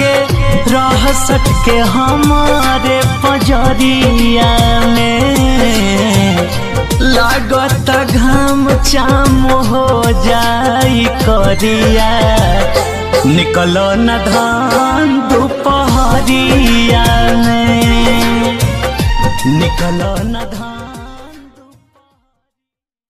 के राह सटके हमारे पजरिया में। लागत घम चाम हो जाई करिया। निकल न धान दोपहरिया में। निकल न धान